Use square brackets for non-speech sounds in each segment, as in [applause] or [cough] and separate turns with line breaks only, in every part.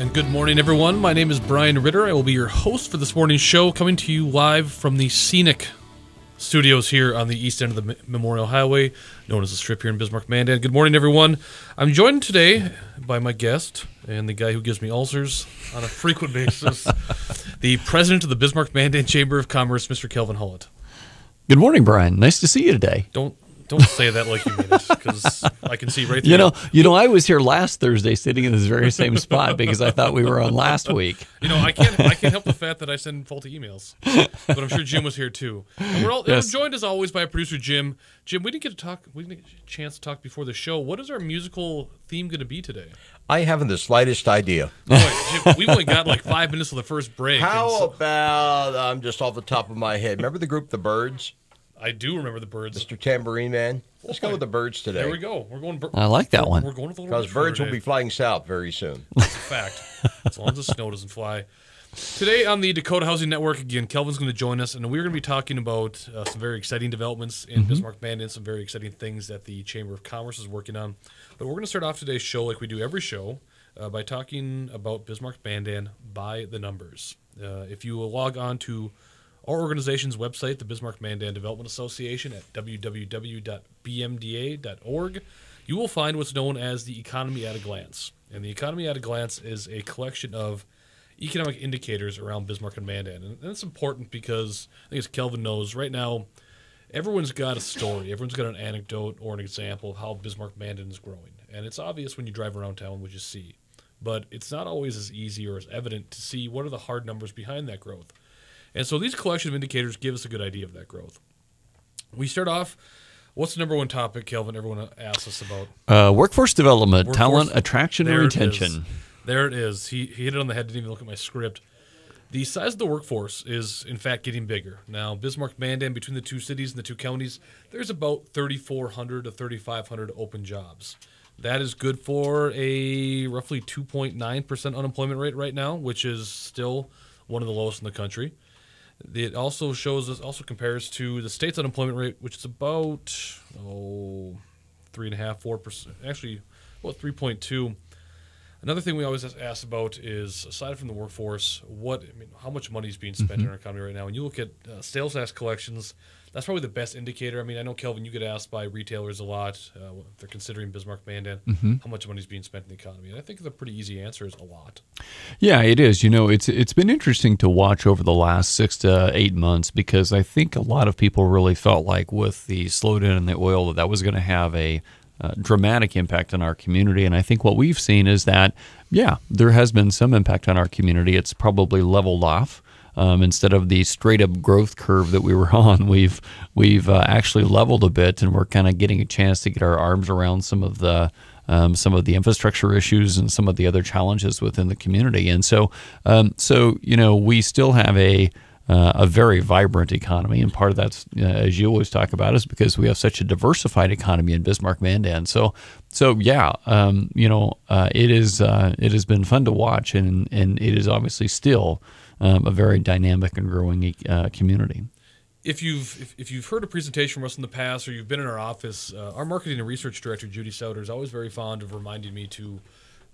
And good morning, everyone. My name is Brian Ritter. I will be your host for this morning's show, coming to you live from the scenic studios here on the east end of the Memorial Highway, known as the Strip here in Bismarck, Mandan. Good morning, everyone. I'm joined today by my guest and the guy who gives me ulcers on a frequent basis, [laughs] the president of the Bismarck Mandan Chamber of Commerce, Mr. Kelvin Hullett.
Good morning, Brian. Nice to see you today.
Don't don't say that like you mean it, because I can see right through.
You know, you know, I was here last Thursday, sitting in this very same spot because I thought we were on last week.
You know, I can't, I can't help the fact that I send faulty emails, but I'm sure Jim was here too. And we're all
Yes.
we're joined as always by producer Jim. Jim, we didn't get to talk. We didn't get a chance to talk before the show. What is our musical theme going to be today?
I haven't the slightest idea.
Boy, Jim, we've only got like five minutes of the first break.
How
so-
about I'm just off the top of my head. Remember the group The Byrds,
I do remember the Byrds.
Mr. Tambourine Man? Let's go with the Byrds today.
There we go. We're going. bir-
I like that one.
We're going with a little
Because
bit
birds will be flying south very soon. [laughs]
That's a fact. As long as the snow doesn't fly. Today on the Dakota Housing Network, again, Kelvin's going to join us, and we're going to be talking about uh, some very exciting developments in Bismarck Mandan, some very exciting things that the Chamber of Commerce is working on. But we're going to start off today's show, like we do every show, uh, by talking about Bismarck Mandan by the numbers. Uh, if you will log on to our organization's website, the Bismarck Mandan Development Association, at www.bmda.org, you will find what's known as the economy at a glance. And the economy at a glance is a collection of economic indicators around Bismarck and Mandan. And that's important because I think as Kelvin knows, right now, everyone's got a story, everyone's got an anecdote or an example of how Bismarck Mandan is growing. And it's obvious when you drive around town what you see. But it's not always as easy or as evident to see what are the hard numbers behind that growth. And so these collection of indicators give us a good idea of that growth. We start off. What's the number one topic, Kelvin? Everyone asks us about.
Uh, workforce development,
Workforce-
talent attraction, and
There it is.
retention.
There it is. He, he hit it on the head. Didn't even look at my script. The size of the workforce is, in fact, getting bigger. Now, Bismarck, Mandan, between the two cities and the two counties, there's about 3,400 to 3,500 open jobs. That is good for a roughly 2.9% unemployment rate right now, which is still one of the lowest in the country. It also shows us, also compares to the state's unemployment rate, which is about, oh, three and a half, four percent. Actually, well, three point two. Another thing we always ask about is, aside from the workforce, what I mean, how much money is being spent in our economy right now? And you look at uh, sales tax collections. That's probably the best indicator. I mean, I know Kelvin, you get asked by retailers a lot uh, if they're considering Bismarck Mandan, how much money is being spent in the economy. And I think the pretty easy answer is a lot.
Yeah, it is. You know, it's it's been interesting to watch over the last six to eight months because I think a lot of people really felt like with the slowdown in the oil that that was going to have a uh, dramatic impact on our community. And I think what we've seen is that, yeah, there has been some impact on our community. It's probably leveled off. Um, instead of the straight up growth curve that we were [laughs] on, we've we've uh, actually leveled a bit, and we're kind of getting a chance to get our arms around some of the um, some of the infrastructure issues and some of the other challenges within the community. And so, um, so you know, we still have a uh, a very vibrant economy, and part of that's, uh, as you always talk about, is because we have such a diversified economy in Bismarck Mandan. So, so yeah, um, you know, uh, it is uh, it has been fun to watch, and and it is obviously still um, a very dynamic and growing uh, community.
if you've if, if you've heard a presentation from us in the past or you've been in our office, uh, our marketing and research director Judy Sauter is always very fond of reminding me to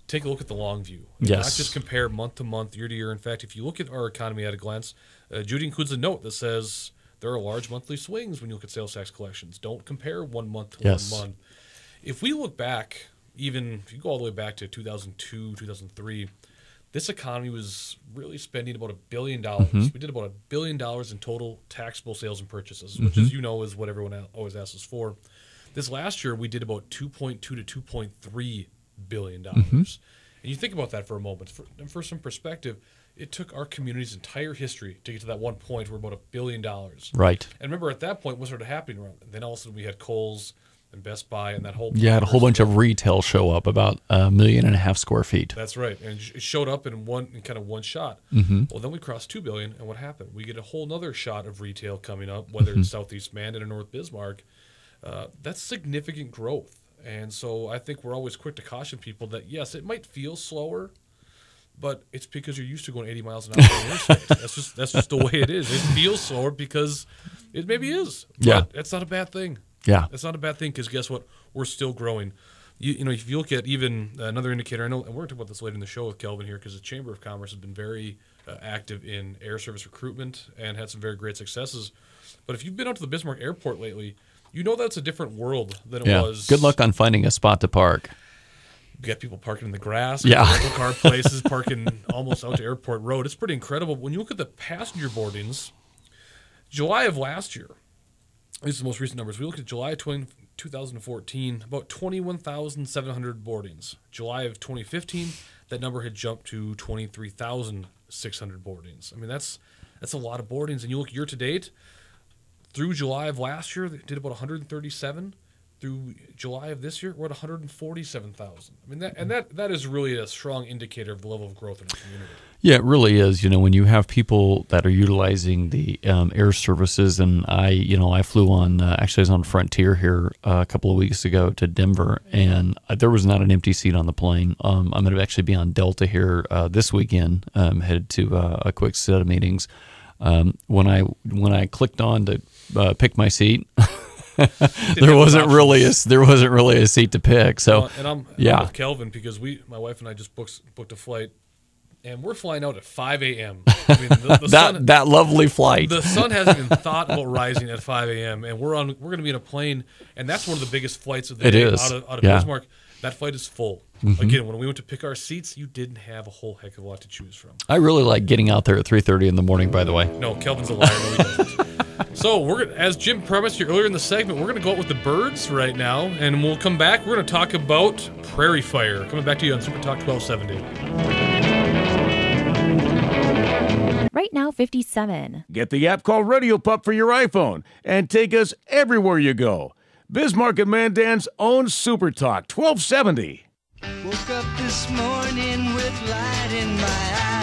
take a look at the long view, and not just compare month to month, year to year. In fact, if you look at our economy at a glance, uh, Judy includes a note that says there are large monthly swings when you look at sales tax collections. Don't compare one month to
Yes.
one month. If we look back, even if you go all the way back to 2002, 2003, this economy was really spending about a billion dollars. We did about a billion dollars in total taxable sales and purchases, which, as you know, is what everyone always asks us for. This last year, we did about 2.2 to 2.3 billion dollars. And you think about that for a moment. For, and for some perspective, it took our community's entire history to get to that one point where about a billion dollars.
Right.
And remember, at that point, what started happening around? Then all of a sudden, we had Kohl's and Best Buy and that whole.
yeah, had a whole bunch of retail show up, about a million and a half square feet.
That's right, and it showed up in one in kind of one shot.
Mm-hmm.
Well, then we crossed two billion, and what happened? We get a whole nother shot of retail coming up, whether
Mm-hmm.
it's Southeast Mandan or North Bismarck. Uh, that's significant growth, and so I think we're always quick to caution people that yes, it might feel slower, but it's because you're used to going 80 miles an hour on the interstate. [laughs] That's just that's just the way it is. It feels slower because it maybe is. But
Yeah.
that's not a bad thing.
Yeah.
That's not a bad thing because guess what? We're still growing. you, you know, if you look at even another indicator, I know, and we're going to talk about this later in the show with Kelvin here because the Chamber of Commerce has been very uh, active in air service recruitment and had some very great successes. But if you've been out to the Bismarck Airport lately, you know that's a different world than it
Yeah.
was.
Good luck on finding a spot to park.
You got people parking in the grass.
Yeah.
car places parking [laughs] almost out to Airport Road. It's pretty incredible. When you look at the passenger boardings, July of last year, these are the most recent numbers. We looked at July 20, 2014, about 21,700 boardings. July of 2015, that number had jumped to 23,600 boardings. I mean, that's that's a lot of boardings. And you look year to date, through July of last year, they did about 137. Through July of this year, we're at 147,000. I mean, that and that that is really a strong indicator of the level of growth in the community.
Yeah, it really is. You know, when you have people that are utilizing the um, air services, and I, you know, I flew on, uh, actually, I was on Frontier here uh, a couple of weeks ago to Denver, and uh, there was not an empty seat on the plane. Um, I'm going to actually be on Delta here uh, this weekend, um, headed to uh, a quick set of meetings. Um, when I when I clicked on to uh, pick my seat, [laughs] there wasn't really a there wasn't really a seat to pick. So
and I'm,
yeah.
I'm with Kelvin because we, my wife and I, just booked booked a flight, and we're flying out at 5 a.m. [laughs] I mean, the, the
that
sun,
that lovely flight.
the sun hasn't even [laughs] thought about rising at 5 a.m. and we're on we're going to be in a plane and that's one of the biggest flights of the
It
day
is.
out of, out of
Yeah. Mm-hmm.
Bismarck. That flight is full. Again, when we went to pick our seats, you didn't have a whole heck of a lot to choose from.
I really like getting out there at 3:30 in the morning. By the way.
No, Kelvin's a liar. No, he doesn't. So we're gonna, as Jim promised you earlier in the segment, we're going to go out with the Byrds right now, and we'll come back. We're going to talk about prairie fire. Coming back to you on Super Talk 1270.
Right now, 57.
Get the app called Radio Pup for your iPhone and take us everywhere you go. Bismarck and Mandan's own Super Talk 1270.
Woke up this morning with light in my eyes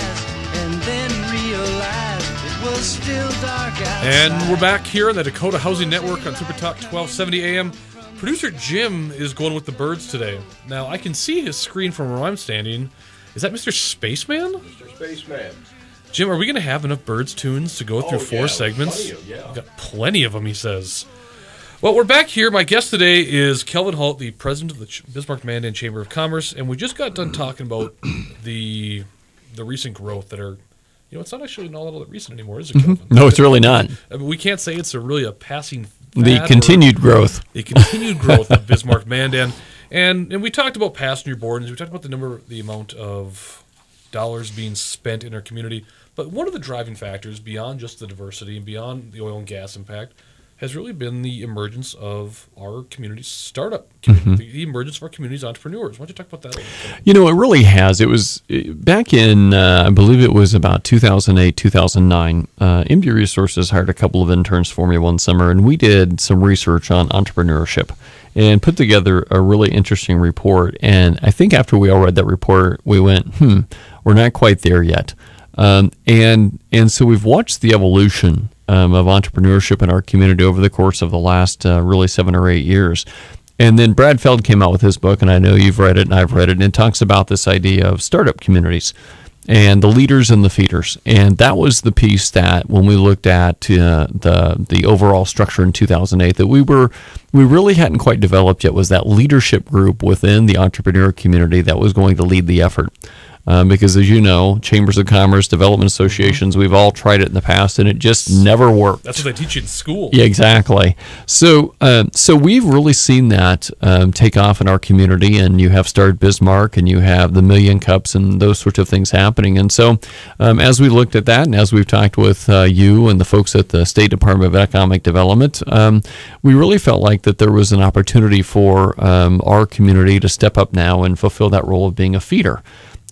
And
we're back here on the Dakota Housing Network on Super Talk 1270 AM. Producer Jim is going with the Byrds today. Now, I can see his screen from where I'm standing. Is that Mr. Spaceman?
Mr. Spaceman.
Jim, are we going to have enough Byrds tunes to go through
Oh,
four
yeah,
segments?
plenty of- yeah.
We've got plenty of them, he says. Well, we're back here. My guest today is Kelvin Hullett, the president of the Bismarck Mandan Chamber of Commerce, and we just got done talking about the the recent growth that are, you know, it's not actually not all that recent anymore, is it, mm-hmm. Kelvin?
No, it's really not.
I mean, we can't say it's a really a passing.
The continued growth.
the continued growth of Bismarck [laughs] Mandan, and and we talked about passenger boardings. We talked about the number, the amount of dollars being spent in our community. But one of the driving factors, beyond just the diversity and beyond the oil and gas impact, has really been the emergence of our community's startup, community, the, the emergence of our community's entrepreneurs. Why don't you talk about that? A little bit?
You know, it really has. It was uh, back in, uh, I believe it was about 2008, 2009. Uh, MDU Resources hired a couple of interns for me one summer, and we did some research on entrepreneurship and put together a really interesting report. And I think after we all read that report, we went, hmm, we're not quite there yet. Um, and and so we've watched the evolution um, of entrepreneurship in our community over the course of the last uh, really seven or eight years. And then Brad Feld came out with his book, and I know you've read it and I've read it, and it talks about this idea of startup communities and the leaders and the feeders. And that was the piece that when we looked at uh, the the overall structure in 2008 that we were we really hadn't quite developed yet was that leadership group within the entrepreneur community that was going to lead the effort. Um, because as you know, chambers of commerce, development associations, we've all tried it in the past, and it just never worked.
That's what they teach you in school.
Yeah, exactly. So, um, so we've really seen that um, take off in our community, and you have started Bismarck, and you have the Million Cups, and those sorts of things happening. And so, um, as we looked at that, and as we've talked with uh, you and the folks at the State Department of Economic Development, um, we really felt like that there was an opportunity for um, our community to step up now and fulfill that role of being a feeder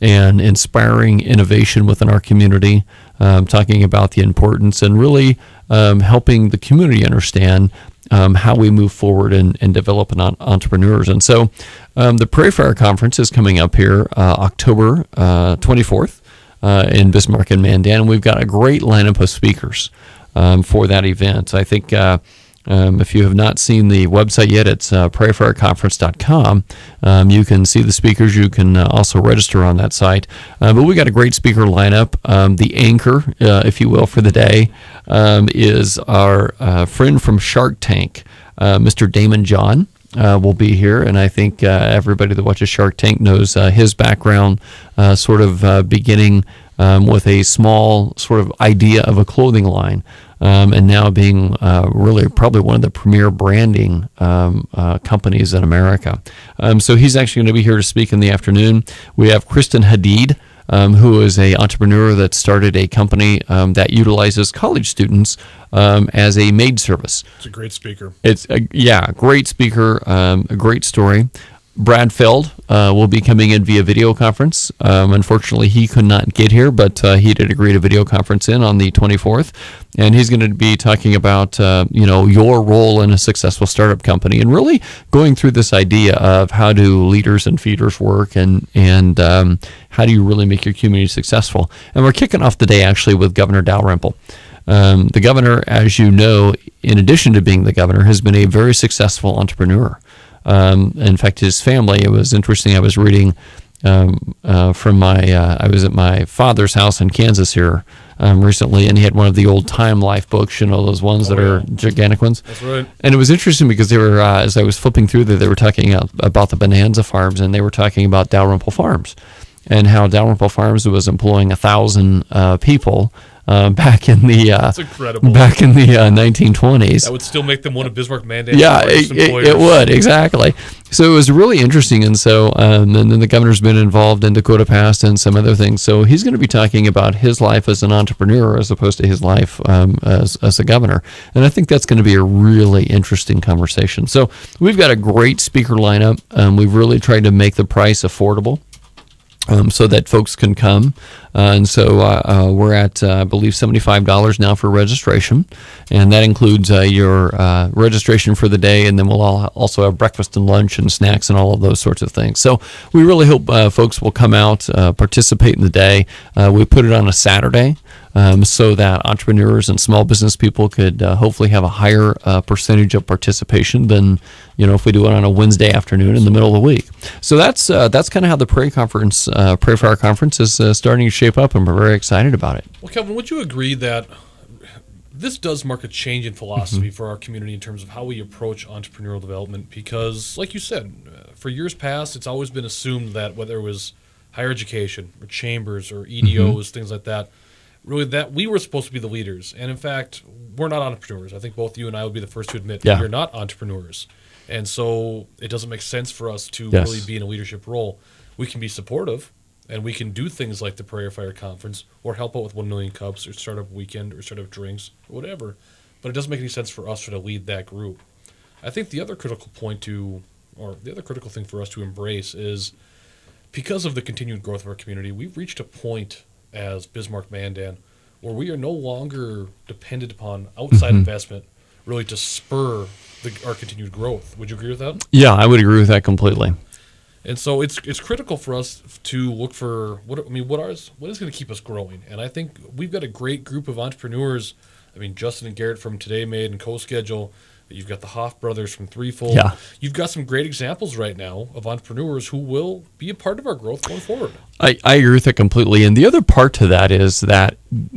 and inspiring innovation within our community, um, talking about the importance and really um, helping the community understand um, how we move forward and, and develop an on- entrepreneurs. And so um, the Prairie Fire Conference is coming up here uh, October uh, 24th uh, in Bismarck and Mandan. And we've got a great lineup of speakers um, for that event. I think. Um, if you have not seen the website yet, it's uh, prairiefireconference.com. Um, you can see the speakers. You can uh, also register on that site. Uh, but we got a great speaker lineup. Um, the anchor, uh, if you will, for the day um, is our uh, friend from Shark Tank, uh, Mr. Daymond John. uh, will be here, and I think uh, everybody that watches Shark Tank knows uh, his background, uh, sort of beginning um, with a small sort of idea of a clothing line. Um, and now being uh, really probably one of the premier branding um, uh, companies in America. Um, so he's actually going to be here to speak in the afternoon. We have Kristen Hadeed, um, who is a entrepreneur that started a company um, that utilizes college students um, as a maid service.
It's a great speaker.
It's a, yeah, great speaker, um, a great story. Brad Feld uh, will be coming in via video conference. Um, unfortunately, he could not get here, but uh, he did agree to video conference in on the 24th, and he's going to be talking about uh, you know your role in a successful startup company and really going through this idea of how do leaders and feeders work and and um, how do you really make your community successful. And we're kicking off the day actually with Governor Dalrymple. Um, the governor, as you know, in addition to being the governor, has been a very successful entrepreneur. Um, in fact, his family, it was interesting. I was reading um, uh, from my, uh, I was at my father's house in Kansas here um, recently, and he had one of the old Time Life books, you know, those ones that are gigantic ones.
That's right.
And it was interesting because they were, uh, as I was flipping through there, they were talking about the Bonanza Farms, and they were talking about Dalrymple Farms, and how Dalrymple Farms was employing a thousand uh, people uh, back in the uh, back in the uh, 1920s.
That would still make them one of Bismarck Mandan's
Yeah, it, it, it would exactly. So it was really interesting, and so um, and then the governor's been involved in Dakota Pass and some other things. So he's going to be talking about his life as an entrepreneur as opposed to his life um, as as a governor, and I think that's going to be a really interesting conversation. So we've got a great speaker lineup. Um, we've really tried to make the price affordable um, so that folks can come. Uh, and so uh, uh, we're at, uh, I believe, $75 now for registration. And that includes uh, your uh, registration for the day. And then we'll also have breakfast and lunch and snacks and all of those sorts of things. So we really hope folks will come out, participate in the day. We put it on a Saturday. Um, so that entrepreneurs and small business people could uh, hopefully have a higher uh, percentage of participation than you know if we do it on a Wednesday afternoon in the middle of the week. So that's uh, that's kind of how the Pray conference, Pray for Our conference, is starting to shape up, and we're very excited about it.
Well, Kevin, would you agree that this does mark a change in philosophy
Mm-hmm.
for our community in terms of how we approach entrepreneurial development? Because, like you said, uh, for years past, it's always been assumed that whether it was higher education or chambers or EDOs,
Mm-hmm.
things like that, really that we were supposed to be the leaders. And in fact, we're not entrepreneurs. I think both you and I would be the first to admit
Yeah.
we're not entrepreneurs. And so it doesn't make sense for us to
Yes.
really be in a leadership role. We can be supportive and we can do things like the Prairie Fire Conference or help out with 1 million cups or startup weekend or start up drinks or whatever. But it doesn't make any sense for us to lead that group. I think the other critical point to, or the other critical thing for us to embrace is because of the continued growth of our community, we've reached a point as Bismarck Mandan where we are no longer dependent upon outside
Mm-hmm.
investment really to spur the, our continued growth. Would you agree with that?
Yeah, I would agree with that completely.
And so it's it's critical for us to look for what I mean what are what is going to keep us growing. And I think we've got a great group of entrepreneurs. I mean Justin and Garrett from Today Made and Co-Schedule. You've got the Hoff brothers from Threefold.
Yeah.
You've got some great examples right now of entrepreneurs who will be a part of our growth going forward.
I, I agree with that completely. And the other part to that is that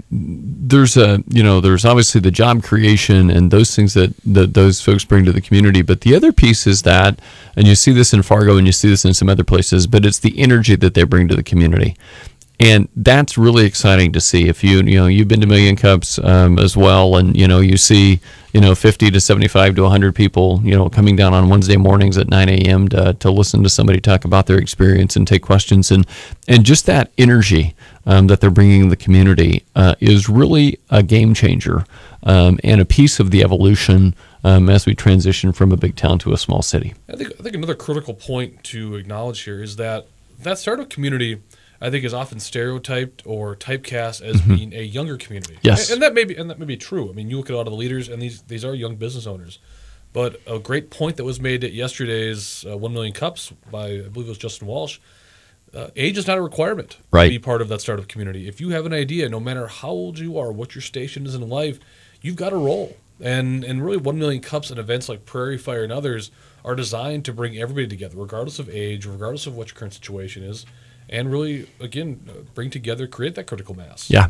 there's a, you know, there's obviously the job creation and those things that, that those folks bring to the community. But the other piece is that, and you see this in Fargo and you see this in some other places, but it's the energy that they bring to the community. And that's really exciting to see. If you, you know, you've been to Million Cups um, as well, and you know, you see, you know, 50 to 75 to 100 people, you know, coming down on Wednesday mornings at 9 a.m. to, to listen to somebody talk about their experience and take questions, and and just that energy um, that they're bringing the community uh, is really a game changer um, and a piece of the evolution um, as we transition from a big town to a small city.
I think I think another critical point to acknowledge here is that that startup community, I think, is often stereotyped or typecast as being a younger community.
Mm-hmm. Yes.
and, and that may be and that may be true. I mean, you look at a lot of the leaders, and these these are young business owners. But a great point that was made at yesterday's uh, One Million Cups by I believe it was Justin Walsh. Uh, age is not a requirement
Right.
to be part of that startup community. If you have an idea, no matter how old you are, what your station is in life, you've got a role. And and really, one million cups and events like Prairie Fire and others are designed to bring everybody together, regardless of age, regardless of what your current situation is, and really, again, uh, bring together, create that critical mass.
Yeah.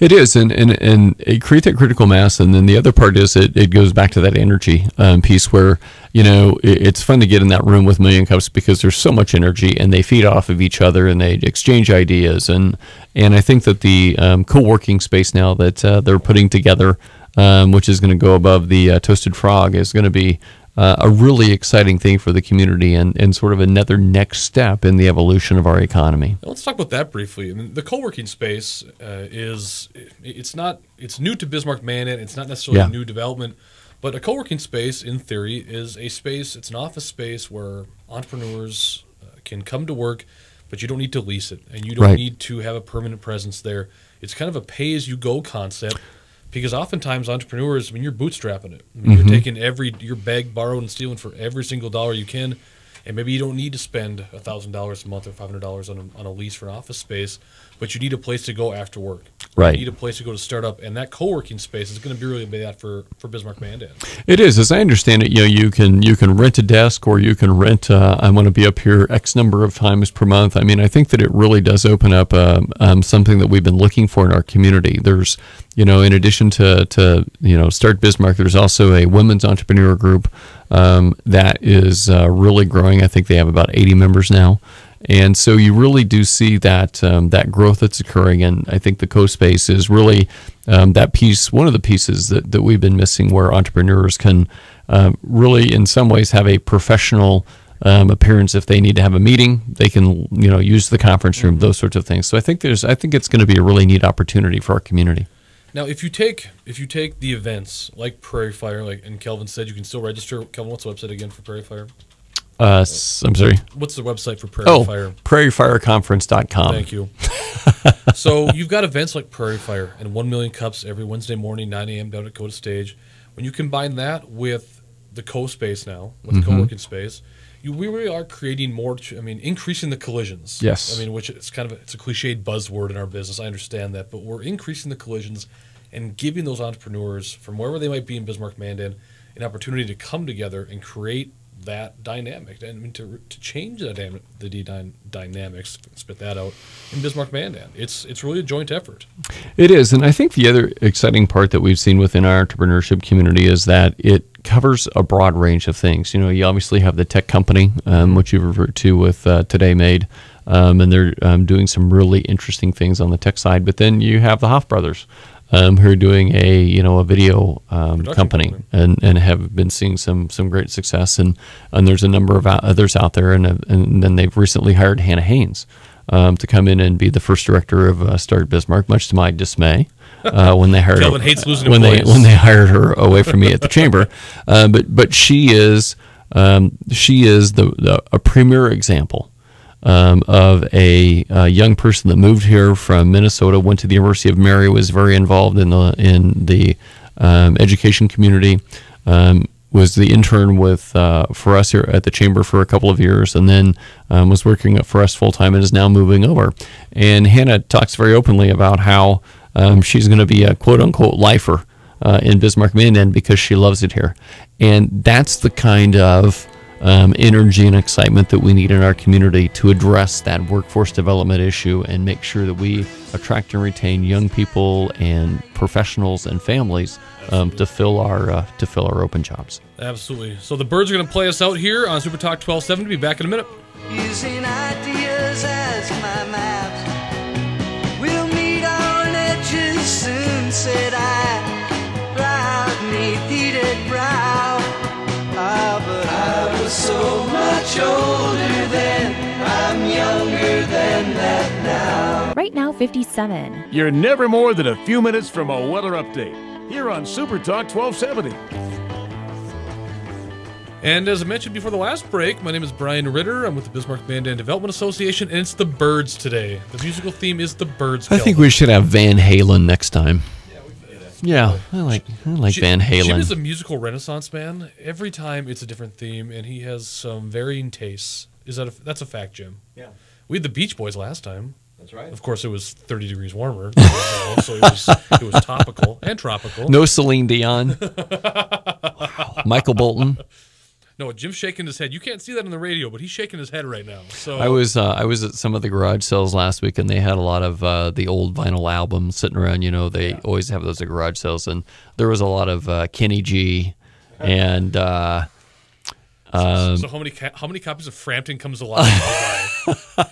It is, and and and it create that critical mass, and then the other part is it, it goes back to that energy um, piece where you know it, it's fun to get in that room with Million Cups because there's so much energy, and they feed off of each other, and they exchange ideas, and and I think that the um, co-working space now that uh, they're putting together, um, which is going to go above the uh, Toasted Frog, is going to be uh, a really exciting thing for the community and, and sort of another next step in the evolution of our economy.
Let's talk about that briefly. I mean, the co-working space uh, is it's not it's new to Bismarck Mandan. It's not necessarily
Yeah.
new development, but a co-working space, in theory, is a space. It's an office space where entrepreneurs uh, can come to work, but you don't need to lease it, and you don't
Right.
need to have a permanent presence there. It's kind of a pay-as-you-go concept. Because oftentimes entrepreneurs, I mean, you're bootstrapping it. I mean,
Mm-hmm.
You're taking every you're bag, borrowing, and stealing for every single dollar you can, and maybe you don't need to spend thousand dollars a month or five hundred dollars on a, on a lease for an office space, but you need a place to go after work.
Right.
You need a place to go to start up, and that co-working space is going to be really be that for for Bismarck Mandan.
It is, as I understand it. You know, you can you can rent a desk, or you can rent. Uh, I want to be up here X number of times per month. I mean, I think that it really does open up um, um, something that we've been looking for in our community. There's, you know, in addition to to you know Start Bismarck, there's also a women's entrepreneur group um, that is uh, really growing. I think they have about 80 members now. And so you really do see that um, that growth that's occurring, and I think the co-space is really um, that piece, one of the pieces that, that we've been missing, where entrepreneurs can um, really, in some ways, have a professional um, appearance. If they need to have a meeting, they can you know use the conference room, those sorts of things. So I think there's, I think it's going to be a really neat opportunity for our community.
Now, if you take if you take the events like Prairie Fire, like and Kelvin said, you can still register. Kelvin, what's the website again for Prairie Fire?
Uh, s- I'm sorry.
What's the website for Prairie
Oh,
Fire?
prairiefireconference.com.
Thank you. so you've got events like Prairie Fire and One Million Cups every Wednesday morning, 9 a.m. down at Coda Stage. When you combine that with the co-space now, with
Mm-hmm.
the co-working space, you we really are creating more. ch- I mean, increasing the collisions.
Yes.
I mean, which it's kind of a, it's a cliched buzzword in our business. I understand that, but we're increasing the collisions and giving those entrepreneurs from wherever they might be in Bismarck, Mandan, an opportunity to come together and create that dynamic and to, to change the, dynam- the d- dynamics, spit that out, in Bismarck Mandan. It's it's really a joint effort.
It is, and I think the other exciting part that we've seen within our entrepreneurship community is that it covers a broad range of things. You know, you obviously have the tech company, um, which you've referred to with uh, Today Made, um, and they're um, doing some really interesting things on the tech side. But then you have the Hoff brothers. Um, who are doing a you know a video um, company
company.
and, and have been seeing some some great success and and there's a number of others out there and uh, and then they've recently hired Hannah Haynes um, to come in and be the first director of uh, Start Bismarck, much to my dismay. Uh, when they hired [laughs]
Kelvin hates losing
when they when they hired her away from me at the chamber, uh, but but she is um, she is the, the a premier example um, of a, uh young person that moved here from Minnesota, went to the University of Mary, was very involved in the in the um, education community. Um, was the intern with uh, for us here at the chamber for a couple of years, and then um, was working for us full time, and is now moving over. And Hannah talks very openly about how um, she's going to be a quote unquote lifer uh, in Bismarck, Mandan because she loves it here, and that's the kind of um, energy and excitement that we need in our community to address that workforce development issue and make sure that we attract and retain young people and professionals and families um, to fill our uh, to fill our open jobs.
Absolutely. So the Byrds are going to play us out here on Super Talk 1270. Be back in a minute.
using ideas as my maps. We'll meet on edges soon, said I. much older then. I'm younger than that now.
Right now, 57.
You're never more than a few minutes from a weather update. Here on Super Talk 1270.
And as I mentioned before the last break, my name is Brian Ritter. I'm with the Bismarck Mandan Development Association, and it's the Byrds today. The musical theme is the Byrds.
I think we should have Van Halen next time. Yeah, I like I like
Jim-
Van
Jim is a musical renaissance man. Every time it's a different theme, and he has some varying tastes. Is that a, that's a fact, Jim?
Yeah.
We had the Beach Boys last time.
That's right.
Of course, it was 30 degrees warmer, [laughs] so it was it was topical and tropical.
No Celine Dion. [laughs] Michael Bolton.
No, Jim's shaking his head. You can't see that on the radio, but he's shaking his head right now. So
I was uh, I was at some of the garage sales last week, and they had a lot of uh, the old vinyl albums sitting around. You know, they always have those at garage sales, and there was a lot of uh, Kenny G, and uh, um,
so how many how many copies of Frampton comes alive? [laughs]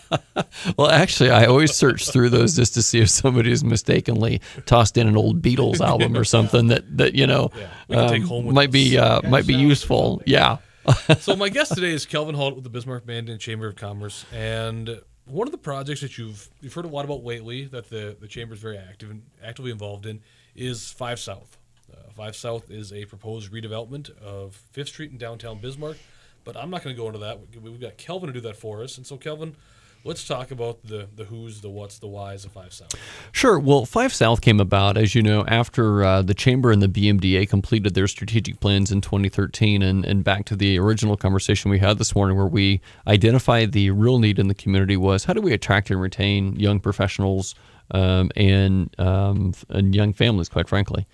Well, actually, I always search through those just to see if somebody's mistakenly tossed in an old Beatles album or something that that you know
Yeah, we can take
um, might be uh, might be useful. Yeah. [laughs]
so my guest today is Kelvin Hullett with the Bismarck Mandan Chamber of Commerce, and one of the projects that you've you've heard a lot about lately that the the chamber is very active and actively involved in is Five South. Uh, Five South is a proposed redevelopment of Fifth Street in downtown Bismarck, but I'm not going to go into that. We've got Kelvin to do that for us, and so Kelvin, let's talk about the the who's, the what's, the whys of Five South.
Sure. Well, Five South came about, as you know, after uh, the Chamber and the BMDA completed their strategic plans in 2013. And, and back to the original conversation we had this morning, where we identified the real need in the community was how do we attract and retain young professionals um, and, um, and young families, quite frankly.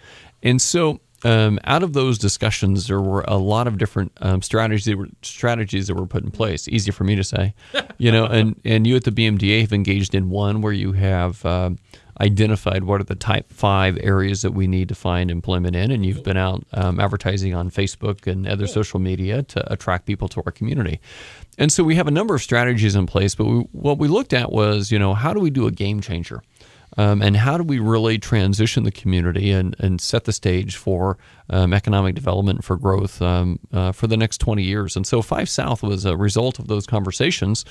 And so um, out of those discussions, there were a lot of different um, strategies that were strategies that were put in place. Easy for me to say, [laughs] you know. And and you at the BMDA have engaged in one where you have um, identified what are the type five areas that we need to find employment in, and you've been out um, advertising on Facebook and other social media to attract people to our community. And so we have a number of strategies in place, but we, what we looked at was, you know, how do we do a game changer? Um, and how do we really transition the community and, and set the stage for um, economic development for growth um, uh, for the next 20 years? And so Five South was a result of those conversations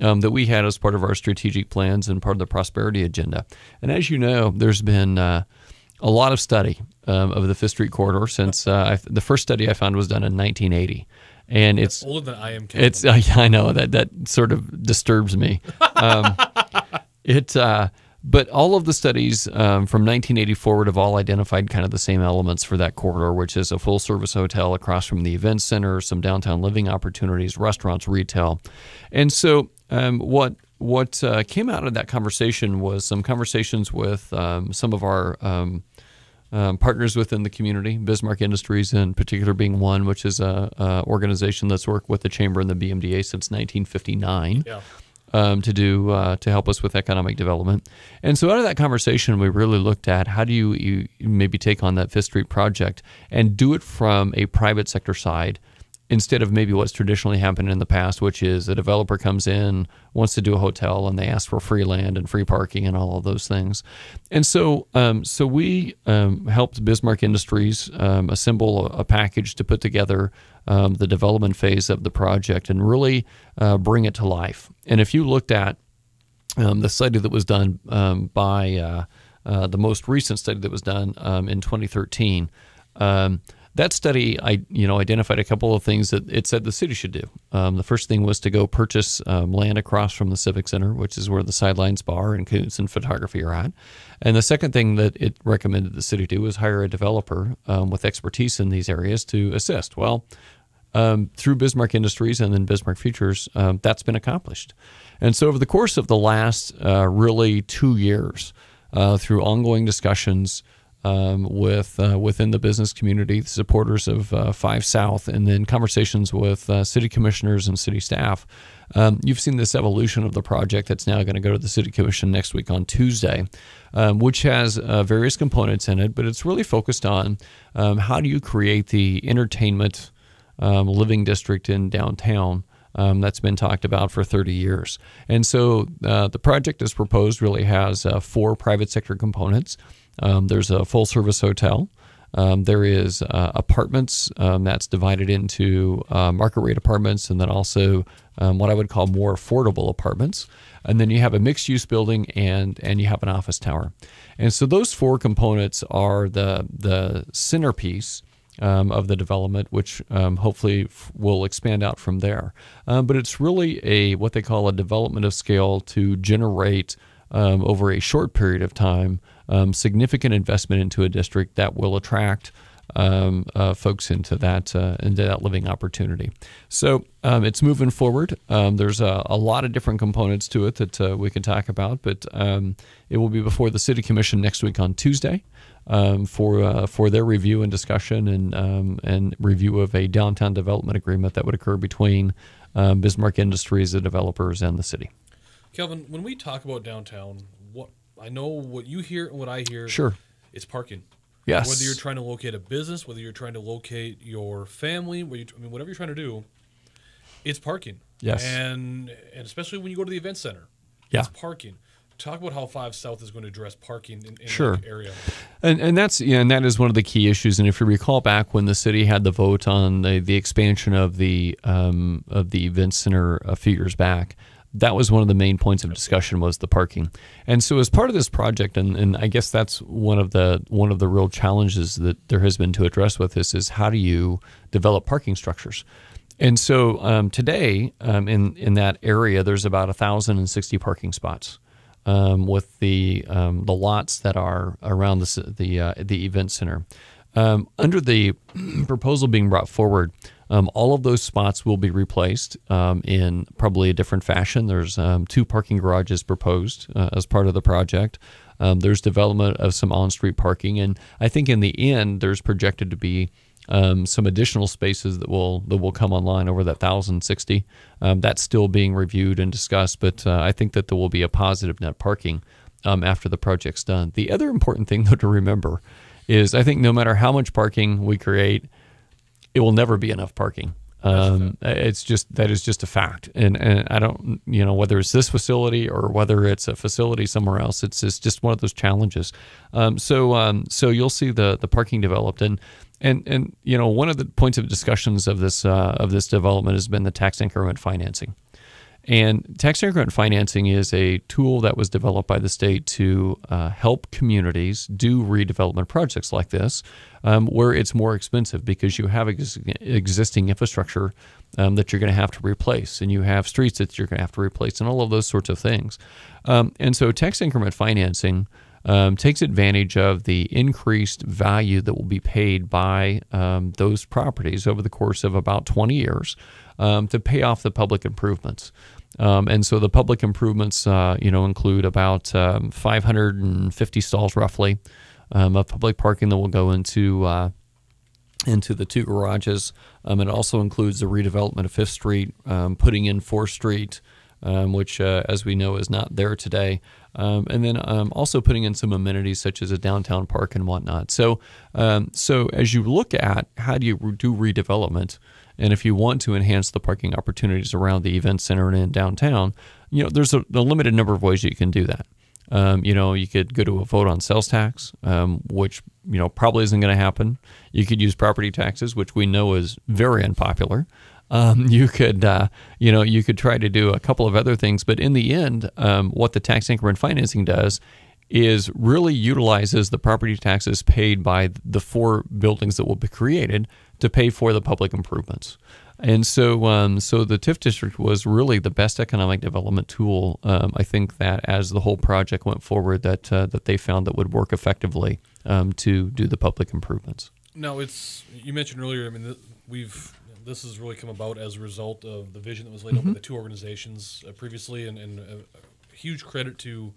um, that we had as part of our strategic plans and part of the prosperity agenda. And as you know, there's been uh, a lot of study um, of the Fifth Street corridor since uh, I, the first study I found was done in 1980. And it's
Older than I am.
It's [laughs] I know that that sort of disturbs me. Um, [laughs] it uh, but all of the studies um, from 1980 forward have all identified kind of the same elements for that corridor, which is a full service hotel across from the event center, some downtown living opportunities, restaurants, retail, and so um, what what uh, came out of that conversation was some conversations with um, some of our um, um, partners within the community, Bismarck Industries in particular being one, which is a, a organization that's worked with the chamber and the BMDA since 1959
yeah.
Um, to do uh, to help us with economic development. And so out of that conversation, we really looked at how do you, you maybe take on that Fifth Street project and do it from a private sector side instead of maybe what's traditionally happened in the past, which is a developer comes in, wants to do a hotel, and they ask for free land and free parking and all of those things. And so, um, so we um, helped Bismarck Industries um, assemble a, package to put together um, the development phase of the project and really uh, bring it to life. And if you looked at um, the study that was done um, by uh, uh, the most recent study that was done in 2013. That study, I you know, identified a couple of things that it said the city should do. Um, the first thing was to go purchase um, land across from the Civic Center, which is where the Sidelines Bar and Koontz and Photography are at. And the second thing that it recommended the city do was hire a developer um, with expertise in these areas to assist. Well, um, through Bismarck Industries and then Bismarck Futures, um, that's been accomplished. And so, over the course of the last uh, really two years, uh, through ongoing discussions um, with uh, within the business community, the supporters of uh, Five South, and then conversations with uh, city commissioners and city staff, um, you've seen this evolution of the project that's now going to go to the city commission next week on Tuesday, um, which has uh, various components in it, but it's really focused on um, how do you create the entertainment um, living district in downtown um, that's been talked about for 30 years. And so uh, the project as proposed really has uh, four private sector components. Um, there's a full service hotel. Um, there is uh, apartments um, that's divided into uh, market rate apartments and then also um, what I would call more affordable apartments. And then you have a mixed use building and and you have an office tower. And so those four components are the the centerpiece um, of the development, which um, hopefully will expand out from there. Um, but it's really a what they call a development of scale to generate over a short period of time um, significant investment into a district that will attract um, uh, folks into that uh, into that living opportunity. So um, it's moving forward. Um, there's a, a, lot of different components to it that uh, we can talk about, but um, it will be before the City Commission next week on Tuesday. Um, for uh, for their review and discussion and um, and review of a downtown development agreement that would occur between Bismarck Industries, the developers, and the city.
Kelvin, when we talk about downtown, I know what you hear and what I hear.
Sure.
It's parking.
Yes.
Whether you're trying to locate a business, whether you're trying to locate your family, where you, I mean, whatever you're trying to do, it's parking.
Yes.
And and especially when you go to the event center,
yeah.
it's parking. Talk about how Five South is going to address parking in, in
sure.
area.
And and that's yeah, and that is one of the key issues. And if you recall back when the city had the vote on the, the expansion of the um, of the event center a few years back, that was one of the main points of discussion was the parking. And so as part of this project, and, and I guess that's one of the one of the real challenges that there has been to address with this is how do you develop parking structures? And so um, today um, in in that area, there's about thousand and sixty parking spots. Um, with the um, the lots that are around the the uh, the event center, um, under the [clears throat] proposal being brought forward, um, all of those spots will be replaced um, in probably a different fashion. There's um, two parking garages proposed uh, as part of the project. Um, there's development of some on-street parking, and I think in the end, there's projected to be um, some additional spaces that will that will come online over that 1,060. Um, that's still being reviewed and discussed, but uh, I think that there will be a positive net parking after the project's done. The other important thing, though, to remember is I think no matter how much parking we create it will never be enough parking. Um, it's just that is just a fact, and and I don't you know whether it's this facility or whether it's a facility somewhere else. It's, it's just one of those challenges. Um, so um, so you'll see the the parking developed, and and and you know one of the points of discussions of this uh, of this development has been the tax increment financing. And tax increment financing is a tool that was developed by the state to uh, help communities do redevelopment projects like this, um, where it's more expensive because you have ex- existing infrastructure um, that you're going to have to replace, and you have streets that you're going to have to replace, and all of those sorts of things. Um, and so, tax increment financing. Um, takes advantage of the increased value that will be paid by um, those properties over the course of about 20 years um, to pay off the public improvements. Um, and so the public improvements, uh, you know, include about um, 550 stalls roughly um, of public parking that will go into uh, into the two garages. Um, it also includes the redevelopment of Fifth Street, um, putting in Fourth Street, um, which, uh, as we know, is not there today. and then also putting in some amenities such as a downtown park and whatnot. So, so as you look at how do you do redevelopment, and if you want to enhance the parking opportunities around the event center and in downtown, you know, there's a, a limited number of ways you can do that. Um, you know, you could go to a vote on sales tax, um, which you know probably isn't going to happen. You could use property taxes, which we know is very unpopular. Um, [laughs] you could, uh, you know, you could try to do a couple of other things, but in the end, um, what the tax increment financing does is really utilizes the property taxes paid by the four buildings that will be created to pay for the public improvements. And so, um, so the TIF district was really the best economic development tool. Um, I think that as the whole project went forward, that uh, that they found that would work effectively um, to do the public improvements.
Now, it's you mentioned earlier. I mean, we've this has really come about as a result of the vision that was laid mm-hmm. out by the two organizations uh, previously, and, and a, a huge credit to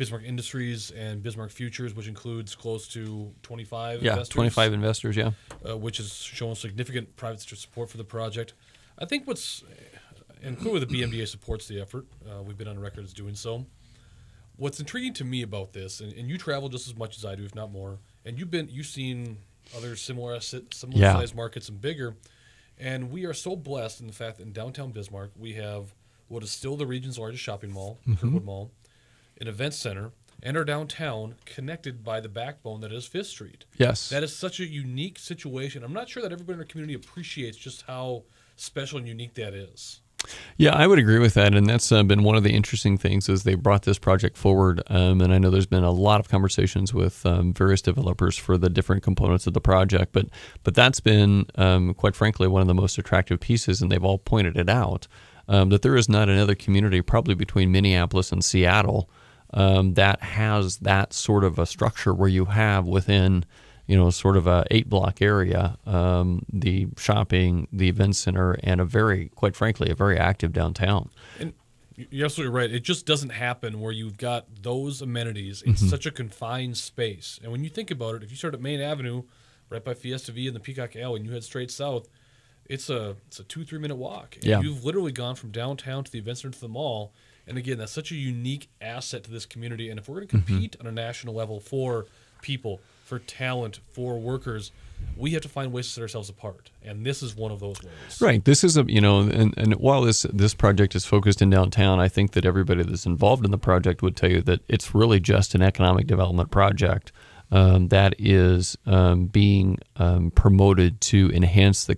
Bismarck Industries and Bismarck Futures, which includes close to 25
yeah,
investors.
25 investors, yeah.
Uh, which has shown significant private sector support for the project. I think what's, and clearly the BMDA supports the effort. Uh, we've been on record as doing so. What's intriguing to me about this, and, and, you travel just as much as I do, if not more, and you've been you've seen other similar similar yeah. sized markets and bigger, and we are so blessed in the fact that in downtown Bismarck we have what is still the region's largest shopping mall, mm-hmm. Kirkwood Mall an event center, and our downtown connected by the backbone that is Fifth Street.
Yes.
That is such a unique situation. I'm not sure that everybody in our community appreciates just how special and unique that is.
Yeah, I would agree with that, and that's uh, been one of the interesting things as they brought this project forward. Um, and I know there's been a lot of conversations with um, various developers for the different components of the project, but but that's been, um, quite frankly, one of the most attractive pieces, and they've all pointed it out um, that there is not another community, probably between Minneapolis and Seattle, um, that has that sort of a structure where you have within you know, sort of a eight block area, um, the shopping, the event center, and a very, quite frankly, a very active downtown.
And you're absolutely right. It just doesn't happen where you've got those amenities in such a confined space. And when you think about it, if you start at Main Avenue, right by Fiesta V and the Peacock Alley, and you head straight south, it's a it's a two three minute walk. And
Yeah.
you've literally gone from downtown to the event center to the mall. And again, that's such a unique asset to this community. And if we're going to compete on a national level for people, for talent, for workers, we have to find ways to set ourselves apart. And this is one of those ways.
Right. This is a you know, and, and while this this project is focused in downtown, I think that everybody that's involved in the project would tell you that it's really just an economic development project um, that is um, being um, promoted to enhance the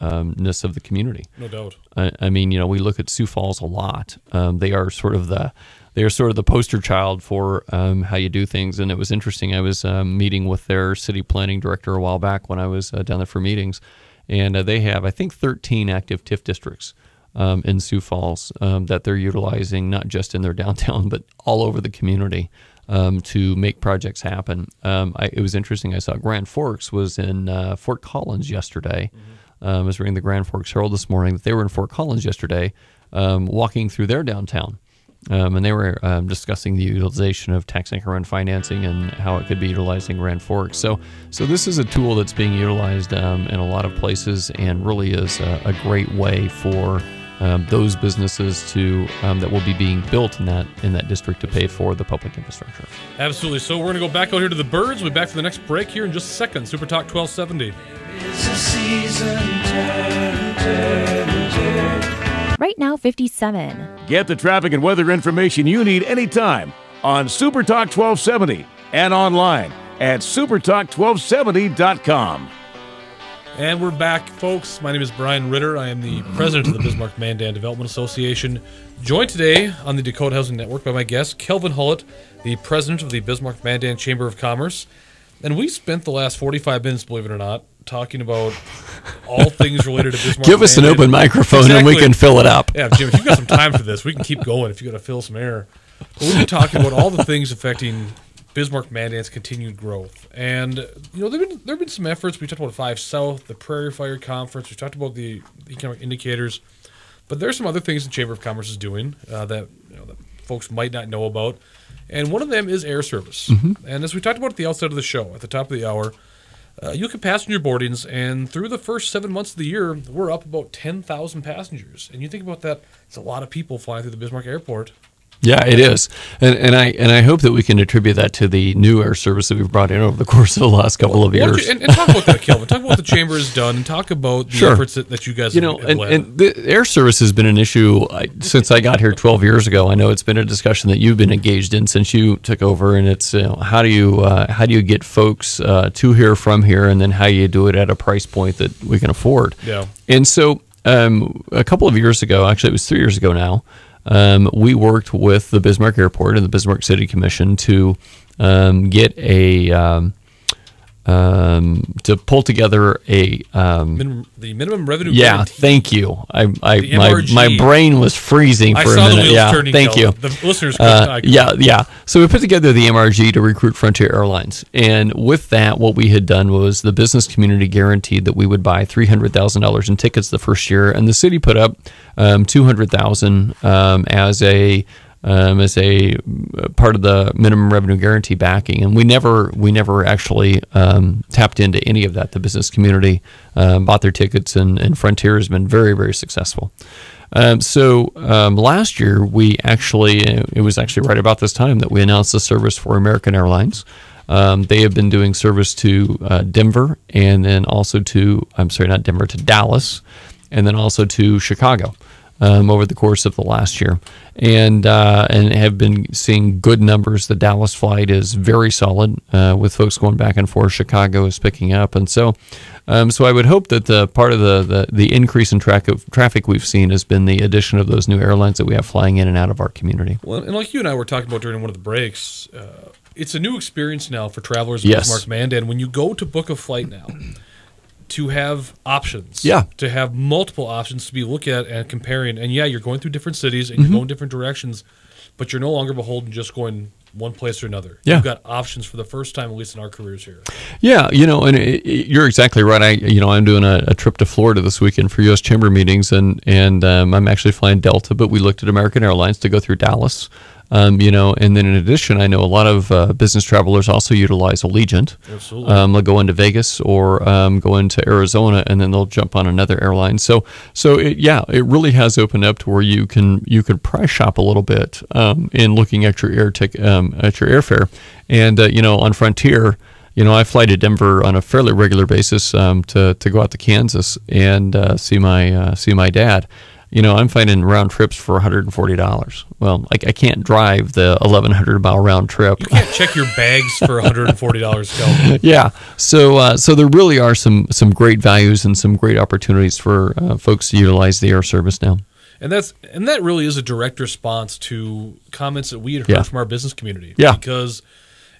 competitiveness of the community.
No doubt.
I, I mean, you know, we look at Sioux Falls a lot. Um, they are sort of the they are sort of the poster child for um, how you do things. And it was interesting. I was um, meeting with their city planning director a while back when I was uh, down there for meetings, and uh, they have I think 13 active TIF districts. Um, in Sioux Falls, um, that they're utilizing not just in their [laughs] downtown, but all over the community um, to make projects happen. Um, I, it was interesting. I saw Grand Forks was in uh, Fort Collins yesterday. Um, I was reading the Grand Forks Herald this morning that they were in Fort Collins yesterday, um, walking through their downtown. Um, and they were um, discussing the utilization of tax increment financing and how it could be utilized in Grand Forks. So, so this is a tool that's being utilized um, in a lot of places, and really is a, a great way for um, those businesses to um, that will be being built in that in that district to pay for the public infrastructure.
Absolutely. So we're going to go back out here to the Byrds. We'll be back for the next break here in just a second. Super Talk 1270.
It's a season turn, turn, turn.
Right now, 57.
Get the traffic and weather information you need anytime on Super Talk 1270 and online at supertalk1270.com.
And we're back, folks. My name is Brian Ritter. I am the mm-hmm. president of the Bismarck Mandan Development Association. Joined today on the Dakota Housing Network by my guest, Kelvin Hullett, the president of the Bismarck Mandan Chamber of Commerce. And we spent the last 45 minutes, believe it or not, talking about all things related to Bismarck.
Give us an open microphone and we can fill it up.
Yeah, Jim, if you've got some time for this, we can keep going if you got to fill some air. But we've been talking about all the things affecting Bismarck Mandan's continued growth. And, you know, there have been, there have been some efforts. We talked about Five South, the Prairie Fire Conference. We talked about the economic indicators. But there's some other things the Chamber of Commerce is doing uh, that, you know, that folks might not know about. And one of them is air service. And as we talked about at the outset of the show, at the top of the hour, uh, you at passenger boardings, and through the first seven months of the year, we're up about 10,000 passengers. And you think about that, it's a lot of people flying through the Bismarck Airport.
Yeah, it is, and and I and I hope that we can attribute that to the new air service that we've brought in over the [laughs] course of the last couple of years.
you- and, and talk about that, Kelvin. Talk about what the Chamber has done, and talk about the
Sure.
efforts that, that you guys
you
have,
know, and,
led.
and the air service has been an issue since I got here 12 years ago. I know it's been a discussion that you've been engaged in since you took over, and it's you know, how do you uh, how do you get folks uh, to here from here, and then how you do it at a price point that we can afford.
Yeah.
And so, um, a couple of years ago, actually, it was three years ago now, um, we worked with the Bismarck Airport and the Bismarck City Commission to um, get a um, um, to pull together a um,
minimum, the minimum revenue
yeah,
guarantee.
thank you. I, I
The
my,
MRG.
my brain was freezing
I
for
saw
a
the
minute.
wheels
yeah,
turning.
thank you.
The listeners.
Uh,
I could.
yeah, yeah. So we put together the MRG to recruit Frontier Airlines, and with that, what we had done was the business community guaranteed that we would buy three hundred thousand dollars in tickets the first year, and the city put up um, two hundred thousand um, as a um, as a uh, part of the minimum revenue guarantee backing, and we never we never actually um, tapped into any of that. The business community um, bought their tickets, and, and Frontier has been very very successful. Um, so um, last year we actually it was actually right about this time that we announced the service for American Airlines. Um, they have been doing service to uh, Denver and then also to I'm sorry not Denver to Dallas and then also to Chicago um, over the course of the last year, and uh, and have been seeing good numbers. The Dallas flight is very solid, uh, with folks going back and forth. Chicago is picking up, and so um, so I would hope that the part of the, the, the increase in track of traffic we've seen has been the addition of those new airlines that we have flying in and out of our community.
Well, and like you and I were talking about during one of the breaks, uh, it's a new experience now for travelers
Yes.
Bismarck Mandan. When you go to book a flight now, to have options,
Yeah.
to have multiple options to be looking at and comparing. And yeah, you're going through different cities and
Mm-hmm.
you're going different directions, but you're no longer beholden just going one place or another.
Yeah.
You've got options for the first time, at least in our careers here.
Yeah, you know, and it, it- you're exactly right. I, you know, I'm doing a, a trip to Florida this weekend for U.S. Chamber meetings, and and um, I'm actually flying Delta, but we looked at American Airlines to go through Dallas. Um, you know, and then in addition, I know a lot of uh, business travelers also utilize Allegiant.
Absolutely.
Um, they'll go into Vegas or um, go into Arizona, and then they'll jump on another airline. So, so it, yeah, it really has opened up to where you can you can price shop a little bit um, in looking at your air tic, um, at your airfare, and uh, you know, on Frontier. You know, I fly to Denver on a fairly regular basis um, to, to go out to Kansas and uh, see my uh, see my dad. You know, I'm finding round trips for $140. Well, I, I can't drive the 1,100 mile round trip.
You can't check your bags for $140 [laughs]
yeah. So uh, so there really are some some great values and some great opportunities for uh, folks to utilize the air service now.
And that's and that really is a direct response to comments that we had heard
Yeah.
from our business community.
Yeah.
Because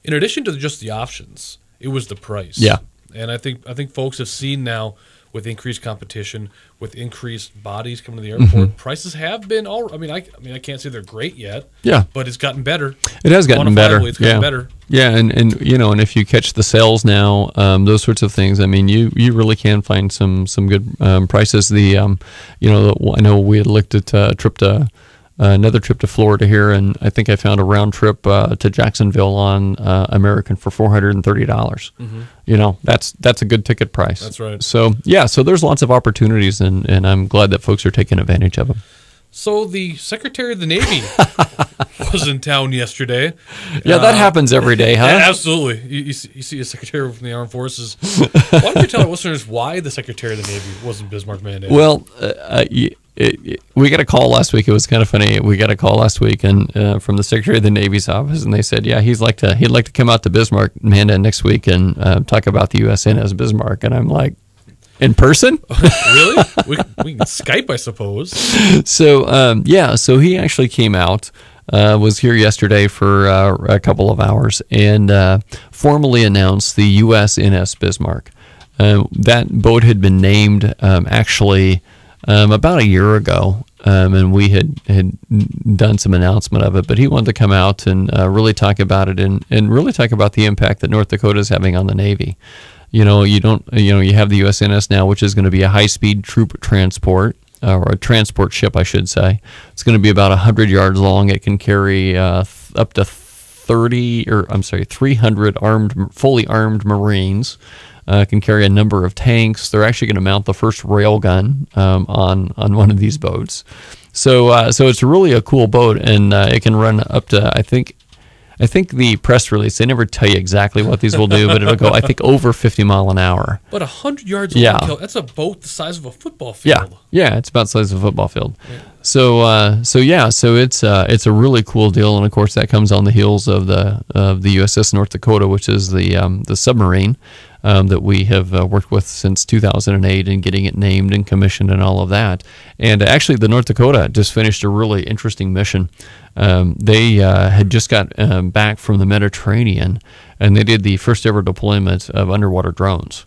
in addition to just the options, it was the price.
Yeah.
And I think I think folks have seen now with increased competition, with increased bodies coming to the airport,
Mm-hmm.
prices have been all. I mean, I, I mean, I can't say they're great yet.
Yeah.
But it's gotten better.
It has gotten better.
It's gotten
yeah.
better.
Yeah, and, and you know, and if you catch the sales now, um, those sorts of things, I mean, you you really can find some some good um, prices. The um, you know, the- I know we had looked at uh, a trip to uh, another trip to Florida here, and I think I found a round trip uh, to Jacksonville on uh, American for four hundred and thirty dollars. You know, that's that's a good ticket price.
Mm-hmm. That's right.
So yeah, so there's lots of opportunities, and and I'm glad that folks are taking advantage of them.
So the Secretary of the Navy [laughs] was in town yesterday.
Yeah, that happens every day, huh?
Yeah, [laughs] absolutely. You, you, see, you see a secretary from the armed forces. why don't you tell our [laughs] listeners why the secretary of the Navy wasn't Bismarck Mandan?
Well, uh, uh, y- it, we got a call last week. It was kind of funny. We got a call last week, and uh, from the Secretary of the Navy's office, and they said, "Yeah, he's like to he'd like to come out to Bismarck, Mandan next week and uh, talk about the USNS Bismarck." And I'm like, "In person?" [laughs]
really? We, we can Skype, I suppose.
so um, yeah, so he actually came out. Uh, was here yesterday for uh, a couple of hours and uh, formally announced the USNS Bismarck. Uh, that boat had been named um, actually um, about a year ago, um, and we had had done some announcement of it. But he wanted to come out and uh, really talk about it and, and really talk about the impact that North Dakota is having on the Navy. You know, you don't, you know, you have the USNS now, which is going to be a high-speed troop transport or a transport ship, I should say. It's going to be about 100 yards long. It can carry uh, th- up to 30, or I'm sorry, 300 armed, fully armed Marines. Uh, can carry a number of tanks. They're actually going to mount the first railgun um, on on one of these boats. So uh, so it's really a cool boat, and uh, it can run up to I think I think the press release they never tell you exactly what these will do, but it'll go I think [laughs] over 50 mile an hour.
But 100 yards
Yeah.
long, that's a boat the size of a football field.
yeah, yeah it's about the size of a football field. So, uh, so yeah, so it's uh, it's a really cool deal, and of course that comes on the heels of the of the USS North Dakota, which is the um, the submarine um, that we have uh, worked with since 2008, and getting it named and commissioned and all of that. And actually, the North Dakota just finished a really interesting mission. Um, they uh, had just got um, back from the Mediterranean, and they did the first ever deployment of underwater drones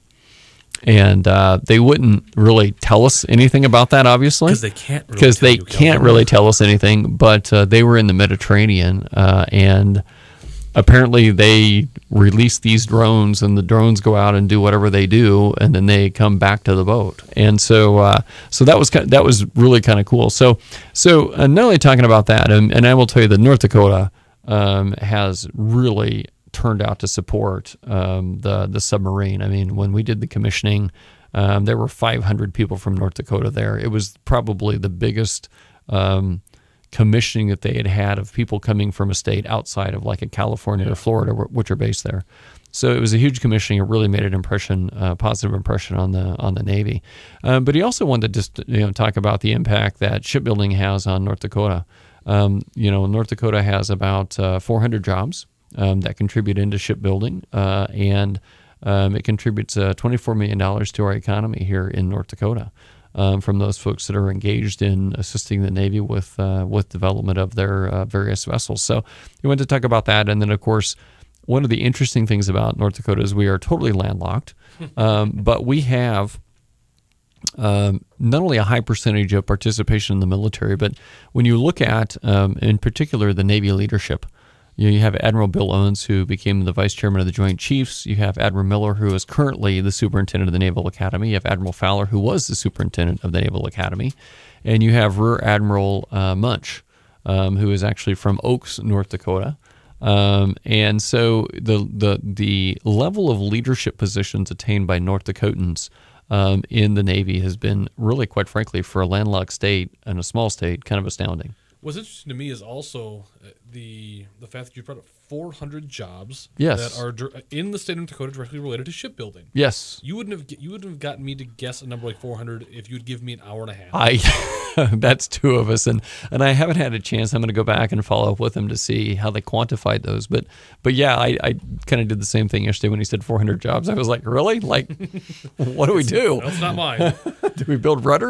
and uh, they wouldn't really tell us anything about that, obviously,
'Cause they can't
because
tell
they can't really tell us anything. But uh, they were in the Mediterranean, uh, and apparently they release these drones, and the drones go out and do whatever they do, and then they come back to the boat. And so, uh, so that was ki- that was really kind of cool. So, so uh, not only talking about that, and, and I will tell you that North Dakota um, has really turned out to support um, the the submarine. I mean, when we did the commissioning, um, there were 500 people from North Dakota there. It was probably the biggest um, commissioning that they had had of people coming from a state outside of like a California or Florida, which are based there. So it was a huge commissioning. It really made an impression, uh, positive impression on the on the Navy. Um, but he also wanted to just you know talk about the impact that shipbuilding has on North Dakota. Um, you know, North Dakota has about uh, 400 jobs um, that contribute into shipbuilding, uh, and um, it contributes uh, $24 million to our economy here in North Dakota um, from those folks that are engaged in assisting the Navy with uh, with development of their uh, various vessels. So we want to talk about that, and then of course, one of the interesting things about North Dakota is we are totally landlocked, [laughs] um, but we have um, not only a high percentage of participation in the military, but when you look at, um, in particular, the Navy leadership, You, you have Admiral Bill Owens, who became the vice chairman of the Joint Chiefs. You have Admiral Miller, who is currently the superintendent of the Naval Academy. You have Admiral Fowler, who was the superintendent of the Naval Academy, and you have Rear Admiral uh, Munsch, um, who is actually from Oakes, North Dakota. Um, and so the, the the level of leadership positions attained by North Dakotans um, in the Navy has been really, quite frankly, for a landlocked state and a small state, kind of astounding.
What's interesting to me is also uh, the the fact that you brought up 400 jobs
Yes.
that are dir- in the state of Dakota directly related to shipbuilding.
Yes,
You wouldn't have you wouldn't have gotten me to guess a number like 400 if you'd give me an hour and a half.
I [laughs] that's two of us, and and I haven't had a chance. I'm going to go back and follow up with them to see how they quantified those. But but yeah, I, I kind of did the same thing yesterday when he said 400 jobs. I was like, really? Like, [laughs] what do we do?
That's not mine. [laughs]
Do we build rudders?